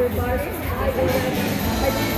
after bus. I, I,